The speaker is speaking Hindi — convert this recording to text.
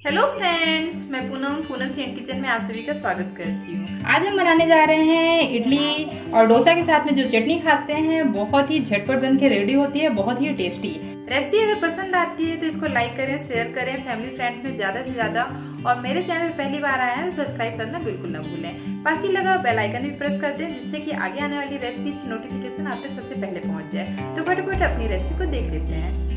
हेलो फ्रेंड्स मैं पूनम पूनम चैन किचन में आप सभी का स्वागत करती हूँ। आज हम बनाने जा रहे हैं इडली और डोसा के साथ में जो चटनी खाते हैं बहुत ही झटपट बन के रेडी होती है बहुत ही टेस्टी रेसिपी अगर पसंद आती है तो इसको लाइक करें शेयर करें फैमिली फ्रेंड्स में ज़्यादा से ज़्यादा। और मेरे चैनल पहली बार आया है तो सब्सक्राइब करना बिल्कुल ना भूलें। पास ही लगा बेलाइकन भी प्रेस कर दें जिससे कि आगे आने वाली रेसिपी की नोटिफिकेशन आप तक सबसे पहले पहुँच जाए। तो फटाफट अपनी रेसिपी को देख लेते हैं।